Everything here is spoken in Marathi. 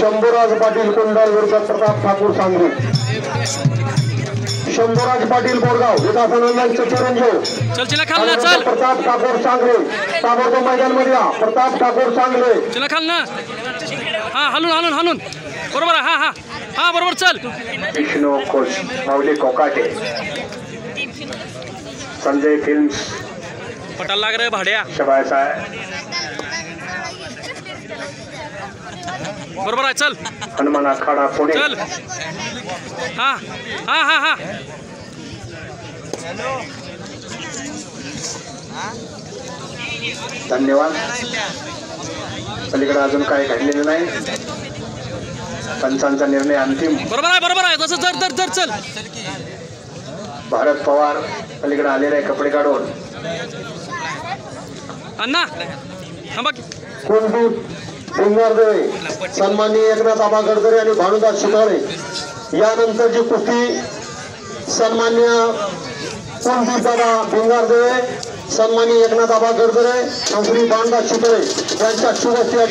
शंभूराज पाटील कुंडाल विरुद्ध प्रताप ठाकूर सांगली. शंभूराज पाटील बोरगाव विकासानंदांचे चिरंजीव चल चिला खाल ना चल. प्रताप ठाकूर सांगले. ताबडतोब मैदानमध्ये या. प्रताप ठाकूर सांगले. चिला खाल ना हा हलून हलून हलून बरोबर हा हा. हा बरोबर चल. विष्णू खोस माऊली कोकाटे. संजय फिल्म्स. पटाला लाग रे भाड्या. शबाय साहेब. बरोबर आहे चल. हनुमान आखाडा पुणे चल. हा हा हा हा. धन्यवाद. पलीकडे अजून काही घडलेलं नाही. पंचांचा निर्णय अंतिम. बरोबर आहे बरोबर आहे. तसं जर जर जर चल. भारत पवार पलीकडे आलेले आहे कपडे काढून. अण्णा थांबा. कुलदीप भिंगारदेवे सन्माननीय एकनाथ आबा गडकरी आणि भानुदास शिकाळे यानंतरची कुस्ती सन्मान्य कुलदीप दादा भिंगारदेवे सन्माननीय एकनाथ आबा गडकरे आणि श्री भानुदास शिकाळे यांच्या शुभेच्छा